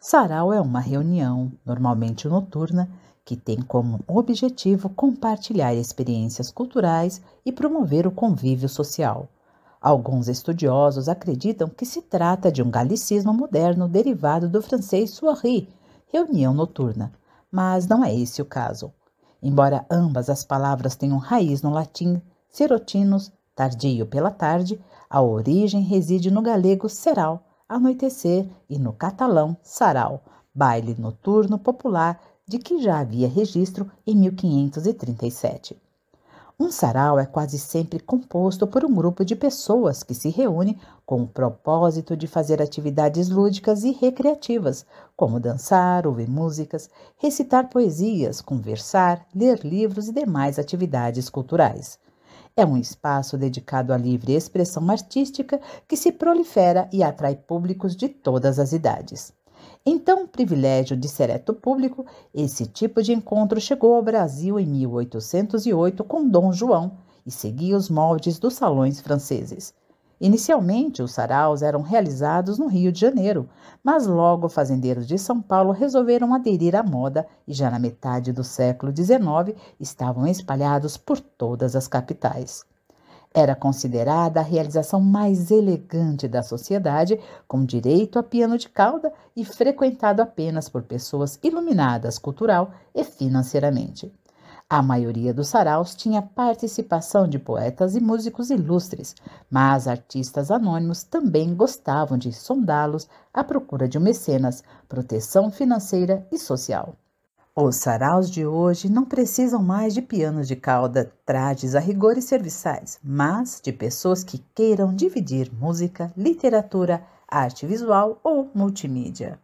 Sarau é uma reunião, normalmente noturna, que tem como objetivo compartilhar experiências culturais e promover o convívio social. Alguns estudiosos acreditam que se trata de um galicismo moderno derivado do francês soirée, reunião noturna, mas não é esse o caso. Embora ambas as palavras tenham raiz no latim serotinos, tardio pela tarde, a origem reside no galego seral, anoitecer, e no catalão sarau, baile noturno popular de que já havia registro em 1537. Um sarau é quase sempre composto por um grupo de pessoas que se reúne com o propósito de fazer atividades lúdicas e recreativas, como dançar, ouvir músicas, recitar poesias, conversar, ler livros e demais atividades culturais. É um espaço dedicado à livre expressão artística que se prolifera e atrai públicos de todas as idades. Então, privilégio de sereto público, esse tipo de encontro chegou ao Brasil em 1808 com Dom João e seguia os moldes dos salões franceses. Inicialmente, os saraus eram realizados no Rio de Janeiro, mas logo fazendeiros de São Paulo resolveram aderir à moda e já na metade do século XIX estavam espalhados por todas as capitais. Era considerada a realização mais elegante da sociedade, com direito a piano de cauda e frequentado apenas por pessoas iluminadas cultural e financeiramente. A maioria dos saraus tinha participação de poetas e músicos ilustres, mas artistas anônimos também gostavam de sondá-los à procura de mecenas, proteção financeira e social. Os saraus de hoje não precisam mais de pianos de cauda, trajes a rigor e serviçais, mas de pessoas que queiram dividir música, literatura, arte visual ou multimídia.